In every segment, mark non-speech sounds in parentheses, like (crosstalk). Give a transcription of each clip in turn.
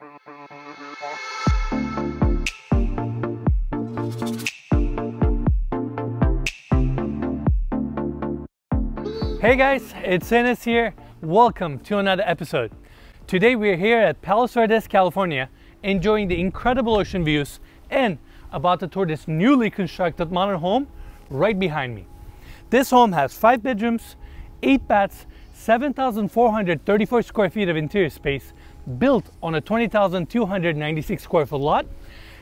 Hey guys, it's Enes here. Welcome to another episode. Today we're here at Palos Verdes, California, enjoying the incredible ocean views and about to tour this newly constructed modern home right behind me. This home has five bedrooms, eight baths, 7,434 square feet of interior space, built on a 20,296 square foot lot,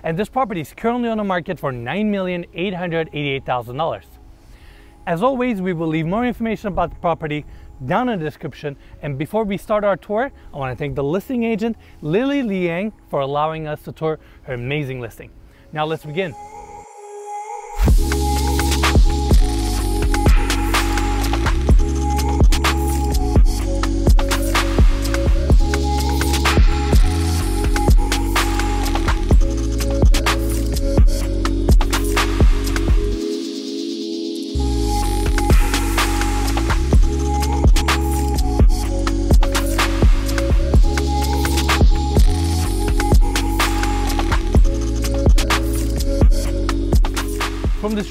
and this property is currently on the market for $9,888,000. As always, we will leave more information about the property down in the description. And before we start our tour, I want to thank the listing agent, Lily Liang, for allowing us to tour her amazing listing. Now let's begin.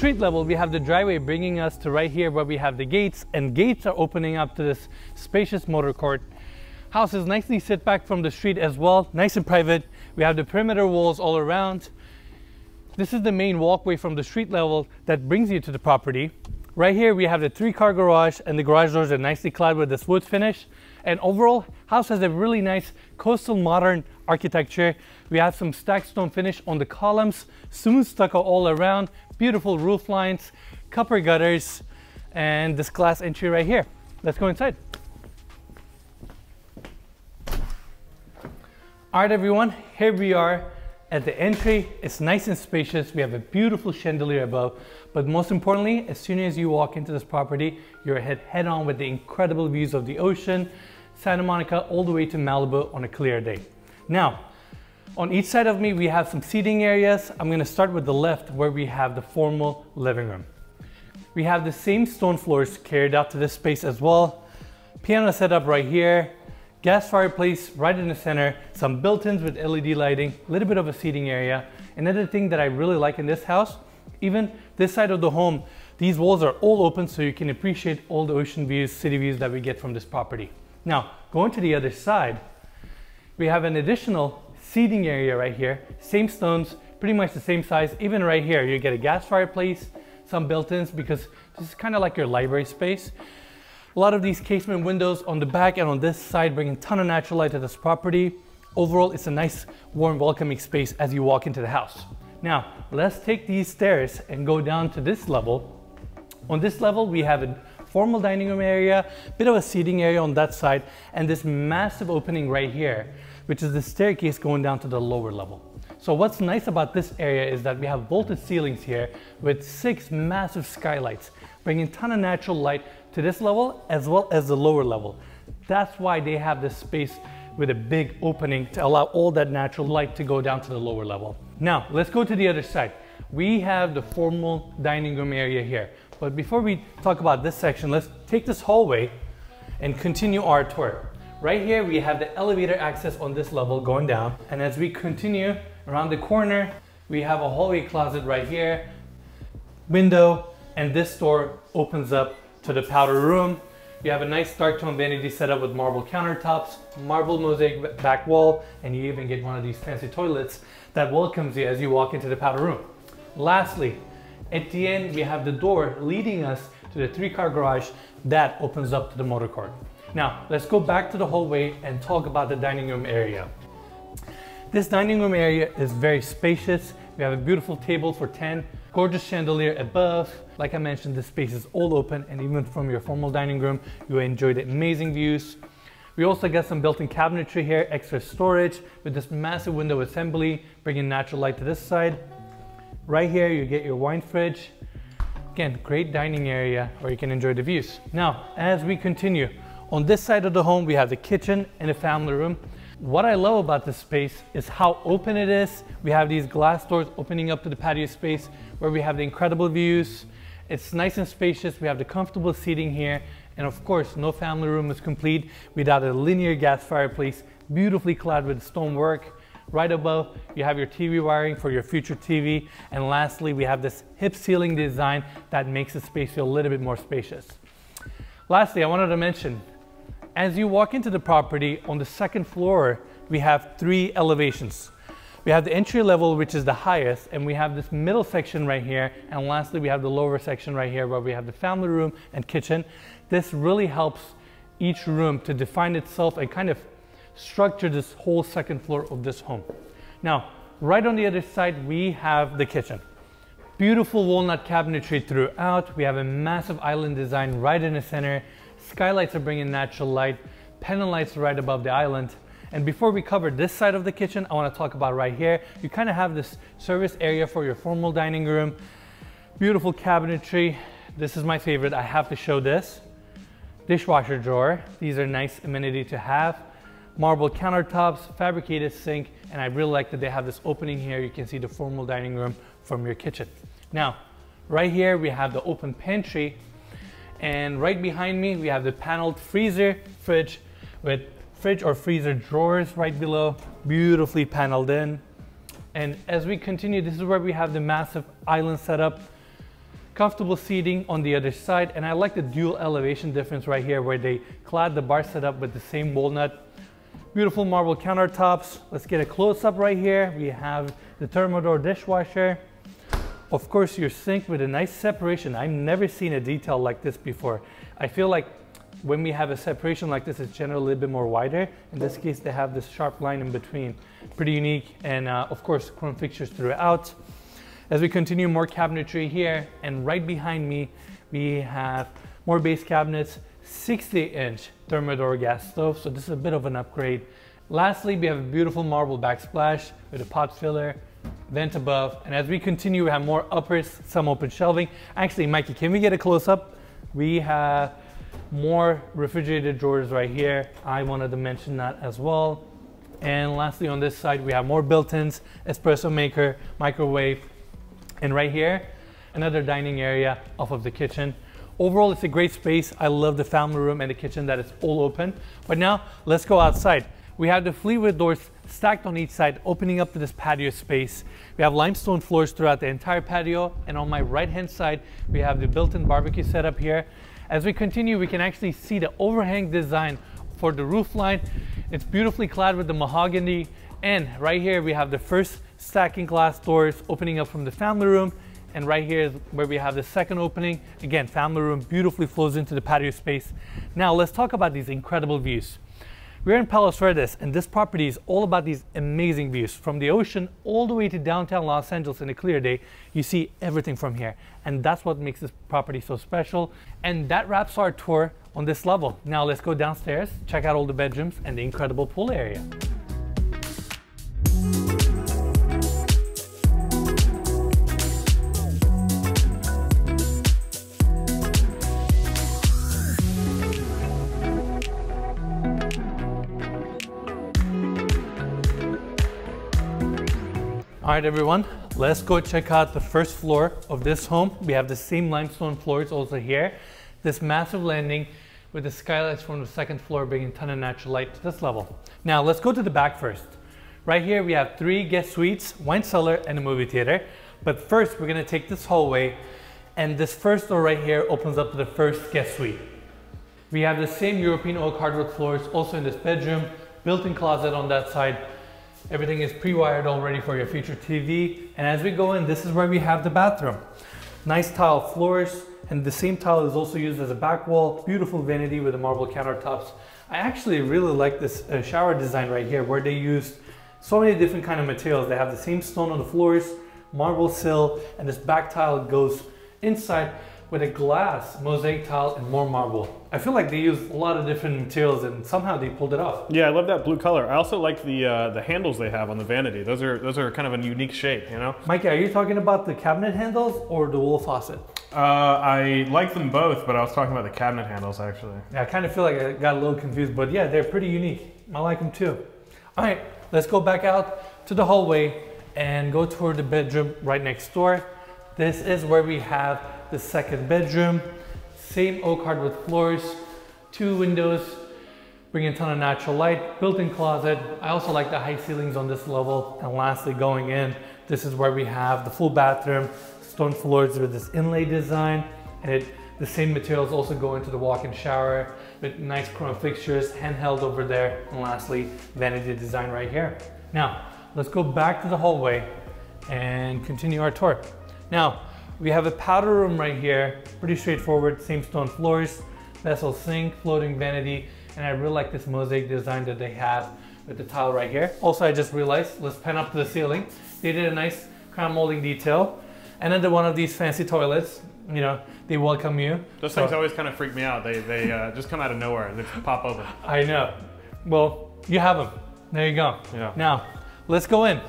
Street level, we have the driveway bringing us to right here where we have the gates and gates are opening up to this spacious motor court. House is nicely set back from the street as well, nice and private. We have the perimeter walls all around. This is the main walkway from the street level that brings you to the property. Right here, we have the three car garage and the garage doors are nicely clad with this wood finish. And overall, house has a really nice coastal modern architecture. We have some stacked stone finish on the columns, smooth stucco all around, beautiful roof lines, copper gutters, and this glass entry right here. Let's go inside. All right, everyone, here we are at the entry. It's nice and spacious. We have a beautiful chandelier above, but most importantly, as soon as you walk into this property, you're head head on with the incredible views of the ocean, Santa Monica, all the way to Malibu on a clear day. Now, on each side of me, we have some seating areas. I'm gonna start with the left where we have the formal living room. We have the same stone floors carried out to this space as well. Piano setup right here. Gas fireplace right in the center. Some built-ins with LED lighting. A little bit of a seating area. Another thing that I really like in this house, even this side of the home, these walls are all open so you can appreciate all the ocean views, city views that we get from this property. Now, going to the other side, we have an additional seating area right here. Same stones, pretty much the same size. Even right here, you get a gas fireplace, some built-ins because this is kind of like your library space. A lot of these casement windows on the back and on this side bring a ton of natural light to this property. Overall, it's a nice, warm, welcoming space as you walk into the house. Now, let's take these stairs and go down to this level. On this level, we have a formal dining room area, a bit of a seating area on that side, and this massive opening right here which is the staircase going down to the lower level. So what's nice about this area is that we have vaulted ceilings here with six massive skylights, bringing a ton of natural light to this level as well as the lower level. That's why they have this space with a big opening to allow all that natural light to go down to the lower level. Now, let's go to the other side. We have the formal dining room area here. But before we talk about this section, let's take this hallway and continue our tour. Right here, we have the elevator access on this level going down. And as we continue around the corner, we have a hallway closet right here, window, and this door opens up to the powder room. You have a nice dark tone vanity set up with marble countertops, marble mosaic back wall, and you even get one of these fancy toilets that welcomes you as you walk into the powder room. Lastly, at the end, we have the door leading us to the three car garage that opens up to the motor court. Now, let's go back to the hallway and talk about the dining room area. This dining room area is very spacious. We have a beautiful table for 10, gorgeous chandelier above. Like I mentioned, this space is all open and even from your formal dining room, you enjoy the amazing views. We also got some built-in cabinetry here, extra storage with this massive window assembly, bringing natural light to this side. Right here, you get your wine fridge. Again, great dining area where you can enjoy the views. Now, as we continue, on this side of the home, we have the kitchen and a family room. What I love about this space is how open it is. We have these glass doors opening up to the patio space where we have the incredible views. It's nice and spacious. We have the comfortable seating here. And of course, no family room is complete without a linear gas fireplace beautifully clad with stonework. Right above, you have your TV wiring for your future TV. And lastly, we have this hip ceiling design that makes the space feel a little bit more spacious. Lastly, I wanted to mention, as you walk into the property on the second floor, we have three elevations. We have the entry level, which is the highest, and we have this middle section right here. And lastly, we have the lower section right here where we have the family room and kitchen. This really helps each room to define itself and kind of structure this whole second floor of this home. Now, right on the other side, we have the kitchen. Beautiful walnut cabinetry throughout. We have a massive island design right in the center. Skylights are bringing natural light. Pendant lights right above the island. And before we cover this side of the kitchen, I wanna talk about right here. You kind of have this service area for your formal dining room. Beautiful cabinetry. This is my favorite. I have to show this. Dishwasher drawer. These are nice amenity to have marble countertops, fabricated sink, and I really like that they have this opening here. You can see the formal dining room from your kitchen. Now, right here we have the open pantry, and right behind me we have the paneled freezer, fridge with fridge or freezer drawers right below, beautifully paneled in. And as we continue, this is where we have the massive island setup, comfortable seating on the other side. And I like the dual elevation difference right here where they clad the bar setup with the same walnut Beautiful marble countertops. Let's get a close up right here. We have the Thermador dishwasher. Of course, your sink with a nice separation. I've never seen a detail like this before. I feel like when we have a separation like this, it's generally a little bit more wider. In this case, they have this sharp line in between. Pretty unique. And uh, of course, chrome fixtures throughout. As we continue, more cabinetry here. And right behind me, we have more base cabinets, 60 inch Thermador gas stove. So this is a bit of an upgrade. Lastly, we have a beautiful marble backsplash with a pot filler, vent above. And as we continue, we have more uppers, some open shelving. Actually, Mikey, can we get a close up? We have more refrigerated drawers right here. I wanted to mention that as well. And lastly, on this side, we have more built-ins, espresso maker, microwave, and right here, another dining area off of the kitchen. Overall, it's a great space. I love the family room and the kitchen that is all open. But now let's go outside. We have the Fleetwood doors stacked on each side, opening up to this patio space. We have limestone floors throughout the entire patio. And on my right-hand side, we have the built-in barbecue setup here. As we continue, we can actually see the overhang design for the roof line. It's beautifully clad with the mahogany. And right here, we have the first stacking glass doors opening up from the family room and right here is where we have the second opening. Again, family room beautifully flows into the patio space. Now let's talk about these incredible views. We're in Palos Verdes and this property is all about these amazing views. From the ocean all the way to downtown Los Angeles in a clear day, you see everything from here. And that's what makes this property so special. And that wraps our tour on this level. Now let's go downstairs, check out all the bedrooms and the incredible pool area. Right, everyone, let's go check out the first floor of this home. We have the same limestone floors also here. This massive landing with the skylights from the second floor bringing a ton of natural light to this level. Now let's go to the back first. Right here we have three guest suites, wine cellar, and a movie theater. But first we're gonna take this hallway and this first door right here opens up to the first guest suite. We have the same European oak hardwood floors also in this bedroom, built-in closet on that side, Everything is pre-wired already for your future TV. And as we go in, this is where we have the bathroom. Nice tile floors, and the same tile is also used as a back wall. Beautiful vanity with the marble countertops. I actually really like this uh, shower design right here where they used so many different kind of materials. They have the same stone on the floors, marble sill, and this back tile goes inside with a glass mosaic tile and more marble. I feel like they used a lot of different materials and somehow they pulled it off. Yeah, I love that blue color. I also like the uh, the handles they have on the vanity. Those are those are kind of a unique shape, you know? Mikey, are you talking about the cabinet handles or the wall faucet? Uh, I like them both, but I was talking about the cabinet handles actually. Yeah, I kind of feel like I got a little confused, but yeah, they're pretty unique. I like them too. All right, let's go back out to the hallway and go toward the bedroom right next door. This is where we have the second bedroom. Same oak hardwood floors, two windows, bring a ton of natural light, built-in closet. I also like the high ceilings on this level. And lastly, going in, this is where we have the full bathroom, stone floors with this inlay design, and it, the same materials also go into the walk-in shower with nice chrome fixtures, handheld over there, and lastly, vanity design right here. Now, let's go back to the hallway and continue our tour. Now, we have a powder room right here, pretty straightforward, same stone floors, vessel sink, floating vanity, and I really like this mosaic design that they have with the tile right here. Also, I just realized, let's pan up to the ceiling. They did a nice crown molding detail. And then the one of these fancy toilets, you know, they welcome you. Those so, things always kind of freak me out. They, they uh, just come out of nowhere. They pop open. I know. Well, you have them. There you go. Yeah. Now, let's go in.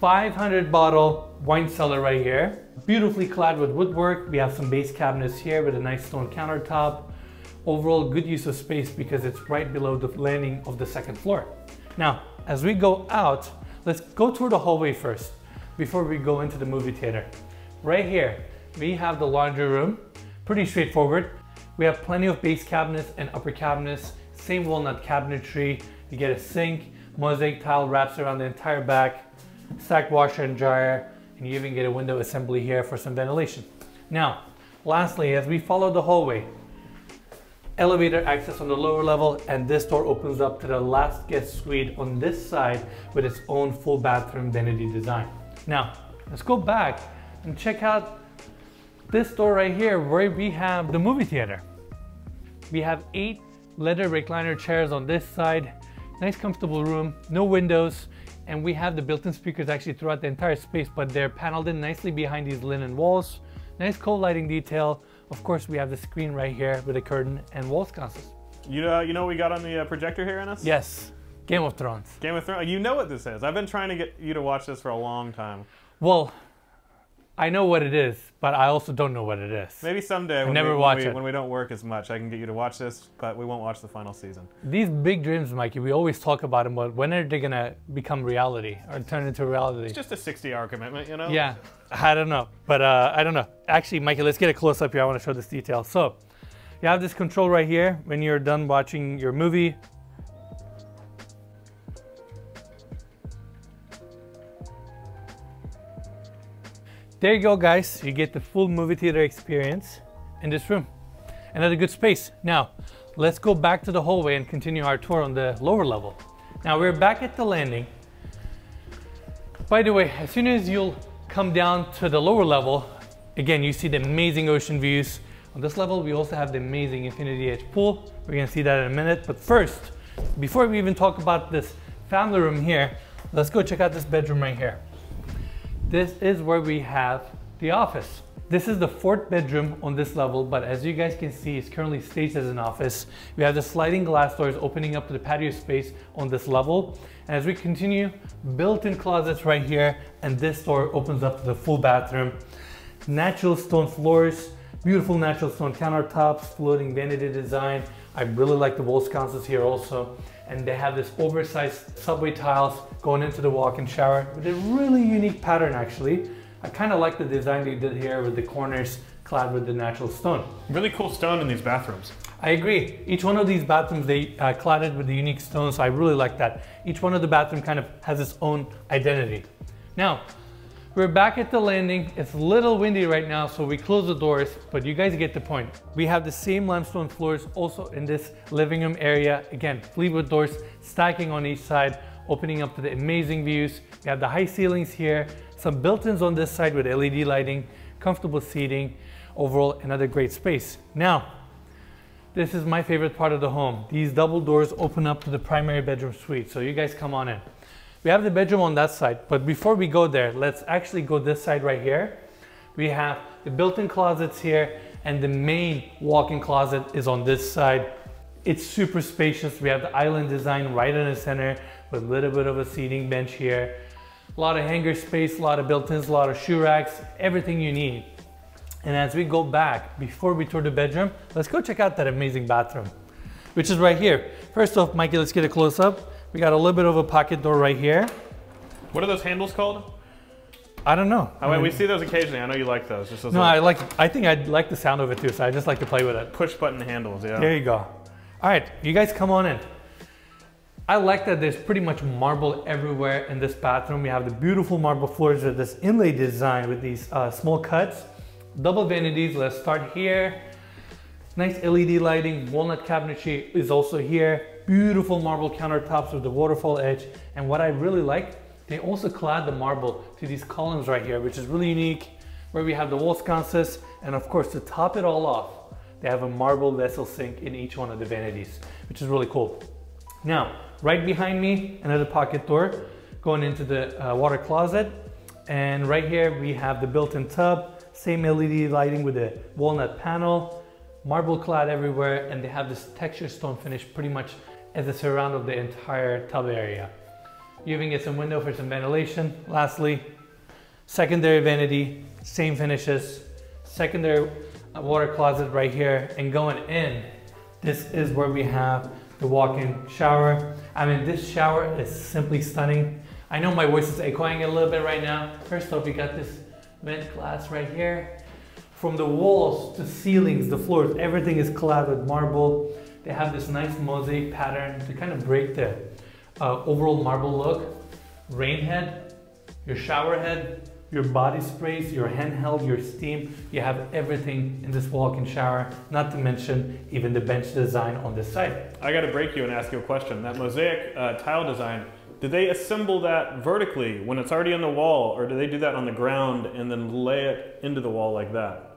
500 bottle wine cellar right here. Beautifully clad with woodwork. We have some base cabinets here with a nice stone countertop. Overall good use of space because it's right below the landing of the second floor. Now, as we go out, let's go through the hallway first before we go into the movie theater. Right here, we have the laundry room. Pretty straightforward. We have plenty of base cabinets and upper cabinets, same walnut cabinetry. You get a sink, mosaic tile wraps around the entire back, stacked washer and dryer, and you even get a window assembly here for some ventilation. Now, lastly, as we follow the hallway, elevator access on the lower level and this door opens up to the last guest suite on this side with its own full bathroom vanity design. Now, let's go back and check out this door right here where we have the movie theater. We have eight leather recliner chairs on this side, nice comfortable room, no windows, and we have the built-in speakers actually throughout the entire space, but they're paneled in nicely behind these linen walls. Nice cold lighting detail, of course, we have the screen right here with a curtain and wall sconces. You, uh, you know what we got on the uh, projector here, Enes? Yes, Game of Thrones. Game of Thrones. You know what this is. I've been trying to get you to watch this for a long time. Well, I know what it is, but I also don't know what it is. Maybe someday when, never we, watch when, we, it. when we don't work as much, I can get you to watch this, but we won't watch the final season. These big dreams, Mikey, we always talk about them, but when are they going to become reality or turn into reality? It's just a 60 hour commitment, you know? Yeah, I don't know. But uh, I don't know. Actually, Mikey, let's get a close up here. I want to show this detail. So you have this control right here when you're done watching your movie There you go guys, you get the full movie theater experience in this room. Another good space. Now, let's go back to the hallway and continue our tour on the lower level. Now we're back at the landing. By the way, as soon as you'll come down to the lower level, again, you see the amazing ocean views. On this level, we also have the amazing infinity edge pool. We're gonna see that in a minute. But first, before we even talk about this family room here, let's go check out this bedroom right here. This is where we have the office. This is the fourth bedroom on this level, but as you guys can see, it's currently staged as an office. We have the sliding glass doors opening up to the patio space on this level. And as we continue, built-in closets right here, and this door opens up to the full bathroom. Natural stone floors, beautiful natural stone countertops, floating vanity design. I really like the wall sconces here also and they have this oversized subway tiles going into the walk-in shower with a really unique pattern actually. I kind of like the design they did here with the corners clad with the natural stone. Really cool stone in these bathrooms. I agree. Each one of these bathrooms, they uh, cladded with the unique stone, so I really like that. Each one of the bathroom kind of has its own identity. Now, we're back at the landing. It's a little windy right now, so we close the doors, but you guys get the point. We have the same limestone floors also in this living room area. Again, Fleetwood doors stacking on each side, opening up to the amazing views. We have the high ceilings here, some built-ins on this side with LED lighting, comfortable seating, overall another great space. Now, this is my favorite part of the home. These double doors open up to the primary bedroom suite, so you guys come on in. We have the bedroom on that side, but before we go there, let's actually go this side right here. We have the built-in closets here and the main walk-in closet is on this side. It's super spacious. We have the island design right in the center with a little bit of a seating bench here. A lot of hanger space, a lot of built-ins, a lot of shoe racks, everything you need. And as we go back, before we tour the bedroom, let's go check out that amazing bathroom, which is right here. First off, Mikey, let's get a close up. We got a little bit of a pocket door right here. What are those handles called? I don't know. I mean, we see those occasionally. I know you like those. Just no, like, I like. I think I like the sound of it too, so I just like to play with it. Push button handles, yeah. There you go. All right, you guys come on in. I like that there's pretty much marble everywhere in this bathroom. We have the beautiful marble floors with this inlay design with these uh, small cuts. Double vanities, let's start here. Nice LED lighting, walnut cabinetry is also here. Beautiful marble countertops with the waterfall edge. And what I really like, they also clad the marble to these columns right here, which is really unique, where we have the wall sconces. And of course, to top it all off, they have a marble vessel sink in each one of the vanities, which is really cool. Now, right behind me, another pocket door going into the uh, water closet. And right here, we have the built-in tub, same LED lighting with the walnut panel, marble clad everywhere, and they have this texture stone finish pretty much as a surround of the entire tub area. You even get some window for some ventilation. Lastly, secondary vanity, same finishes, secondary uh, water closet right here, and going in, this is where we have the walk-in shower. I mean, this shower is simply stunning. I know my voice is echoing a little bit right now. First off, we got this vent glass right here. From the walls to ceilings, the floors, everything is clad with marble. They have this nice mosaic pattern to kind of break the uh, overall marble look. Rain head, your shower head, your body sprays, your handheld, your steam, you have everything in this walk-in shower, not to mention even the bench design on this side. I gotta break you and ask you a question. That mosaic uh, tile design, did they assemble that vertically when it's already on the wall, or do they do that on the ground and then lay it into the wall like that?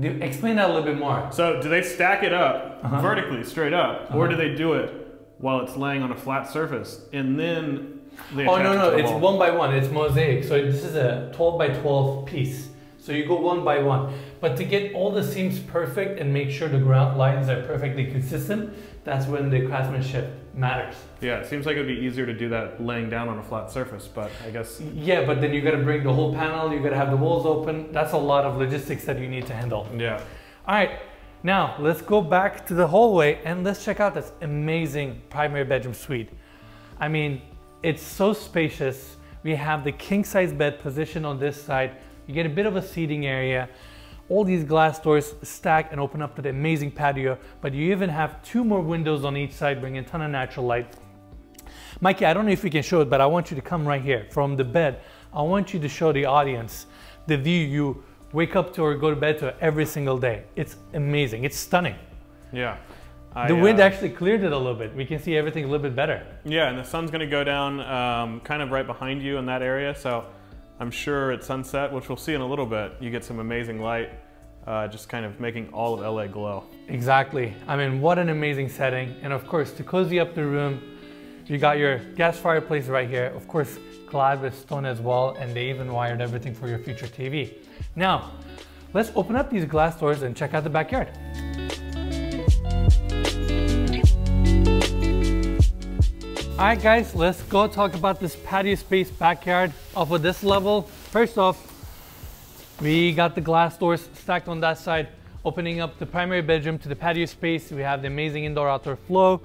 Do, explain that a little bit more. So do they stack it up uh -huh. vertically, straight up, uh -huh. or do they do it while it's laying on a flat surface and then they? oh no no, it's wall. one by one. It's mosaic. So this is a 12 by 12 piece. So you go one by one. But to get all the seams perfect and make sure the ground lines are perfectly consistent, that's when the craftsmanship matters. Yeah, it seems like it would be easier to do that laying down on a flat surface, but I guess. Yeah, but then you got to bring the whole panel. You got to have the walls open. That's a lot of logistics that you need to handle. Yeah. All right. Now let's go back to the hallway and let's check out this amazing primary bedroom suite. I mean, it's so spacious. We have the king size bed positioned on this side. You get a bit of a seating area. All these glass doors stack and open up to the amazing patio, but you even have two more windows on each side, bringing a ton of natural light. Mikey, I don't know if you can show it, but I want you to come right here from the bed. I want you to show the audience the view you wake up to or go to bed to every single day. It's amazing. It's stunning. Yeah. I, the wind uh, actually cleared it a little bit. We can see everything a little bit better. Yeah, and the sun's going to go down um, kind of right behind you in that area. So I'm sure at sunset, which we'll see in a little bit, you get some amazing light, uh, just kind of making all of LA glow. Exactly. I mean, what an amazing setting. And of course, to cozy up the room, you got your gas fireplace right here. Of course, clad with stone as well. And they even wired everything for your future TV. Now, let's open up these glass doors and check out the backyard. All right guys, let's go talk about this patio space backyard off of this level. First off, we got the glass doors stacked on that side, opening up the primary bedroom to the patio space. We have the amazing indoor outdoor flow.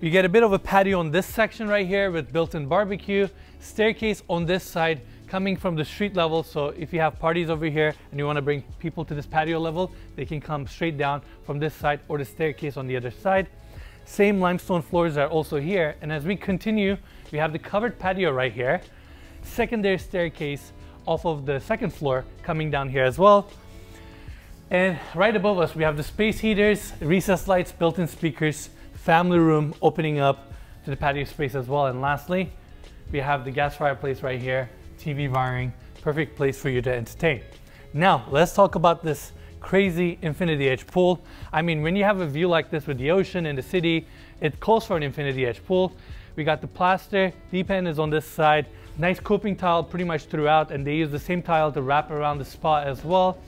You get a bit of a patio on this section right here with built-in barbecue, staircase on this side coming from the street level. So if you have parties over here and you wanna bring people to this patio level, they can come straight down from this side or the staircase on the other side. Same limestone floors are also here. And as we continue, we have the covered patio right here. Secondary staircase off of the second floor coming down here as well. And right above us, we have the space heaters, recessed lights, built-in speakers, family room opening up to the patio space as well. And lastly, we have the gas fireplace right here, TV wiring, perfect place for you to entertain. Now, let's talk about this crazy infinity edge pool. I mean, when you have a view like this with the ocean and the city, it calls for an infinity edge pool. We got the plaster, deep end is on this side, nice coping tile pretty much throughout, and they use the same tile to wrap around the spa as well.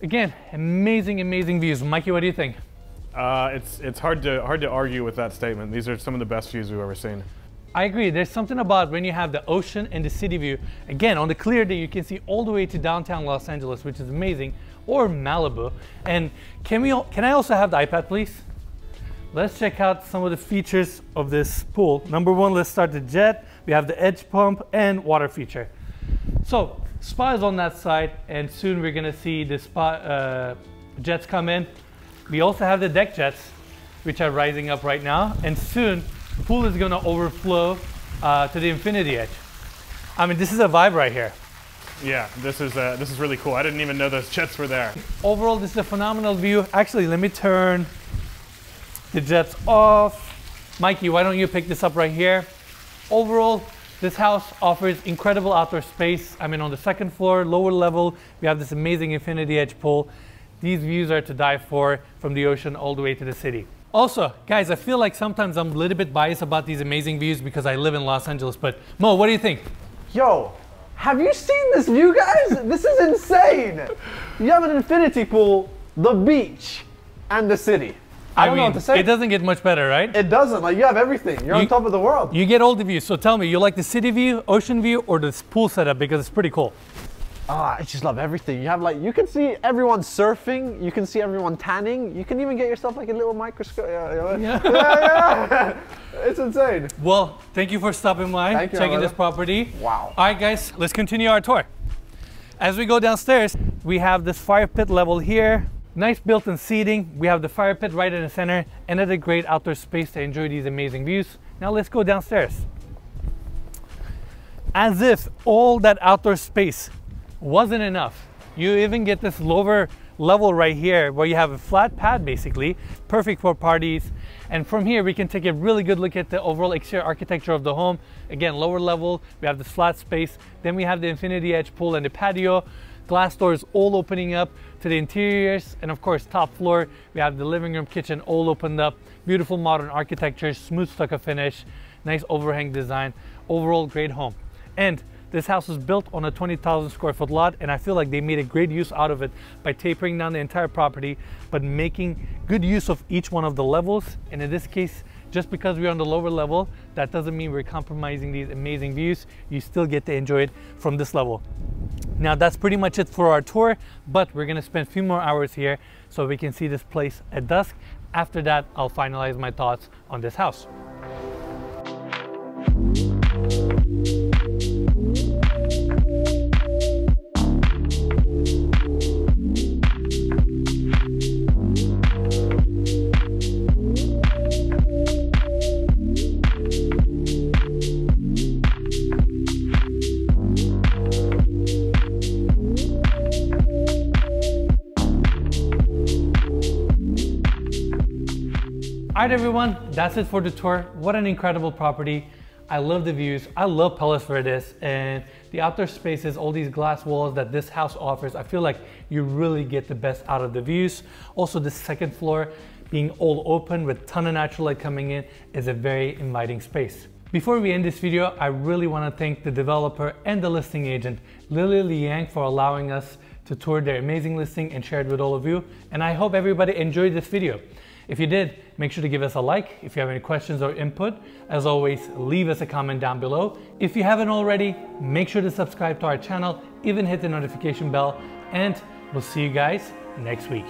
Again, amazing, amazing views. Mikey, what do you think? Uh, it's it's hard to hard to argue with that statement. These are some of the best views we've ever seen. I agree. There's something about when you have the ocean and the city view. Again, on the clear day, you can see all the way to downtown Los Angeles, which is amazing or Malibu. And can we? Can I also have the iPad, please? Let's check out some of the features of this pool. Number one, let's start the jet. We have the edge pump and water feature. So spa is on that side, and soon we're gonna see the spa uh, jets come in. We also have the deck jets, which are rising up right now. And soon, pool is gonna overflow uh, to the infinity edge. I mean, this is a vibe right here. Yeah, this is uh, this is really cool. I didn't even know those jets were there. Overall, this is a phenomenal view. Actually, let me turn the jets off. Mikey, why don't you pick this up right here? Overall, this house offers incredible outdoor space. I mean, on the second floor, lower level, we have this amazing infinity edge pool. These views are to die for from the ocean all the way to the city. Also, guys, I feel like sometimes I'm a little bit biased about these amazing views because I live in Los Angeles, but Mo, what do you think? Yo, have you seen this view, guys? this is insane. You have an infinity pool, the beach, and the city. I, don't mean, know what to say. It doesn't get much better, right? It doesn't. Like you have everything. You're You- on top of the world. You get all the views. So tell me, you like the city view, ocean view, or the pool setup because it's pretty cool. Ah, I just love everything. You have like you can see everyone surfing. You can see everyone tanning. You can even get yourself like a little microscope. Yeah, yeah, Yeah. (laughs) yeah. It's insane. Well, thank you for stopping by, Thank you, checking this property. Wow. All right, guys, let's continue our tour. As we go downstairs, we have this fire pit level here. Nice built-in seating. We have the fire pit right in the center. Another great outdoor space to enjoy these amazing views. Now let's go downstairs. As if all that outdoor space wasn't enough, you even get this lower level right here where you have a flat pad basically, perfect for parties. And from here, we can take a really good look at the overall exterior architecture of the home. Again, lower level, we have this flat space. Then we have the infinity edge pool and the patio. Glass doors all opening up to the interiors. And of course, top floor, we have the living room, kitchen all opened up. Beautiful modern architecture, smooth stucco finish, nice overhang design. Overall, great home. And this house was built on a 20,000 square foot lot, and I feel like they made a great use out of it by tapering down the entire property, but making good use of each one of the levels. And in this case, just because we're on the lower level, that doesn't mean we're compromising these amazing views. You still get to enjoy it from this level. Now that's pretty much it for our tour, but we're gonna spend a few more hours here so we can see this place at dusk. After that, I'll finalize my thoughts on this house. Right, everyone, that's it for the tour. What an incredible property. I love the views. I love Palos Verdes and the outdoor spaces, all these glass walls that this house offers. I feel like you really get the best out of the views. Also, the second floor being all open with ton of natural light coming in is a very inviting space. Before we end this video, I really want to thank the developer and the listing agent, Lily Liang, for allowing us to tour their amazing listing and share it with all of you. And I hope everybody enjoyed this video. If you did, make sure to give us a like. If you have any questions or input, as always, leave us a comment down below. If you haven't already, make sure to subscribe to our channel, even hit the notification bell, and we'll see you guys next week.